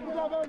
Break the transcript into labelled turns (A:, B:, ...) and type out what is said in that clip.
A: Bravo.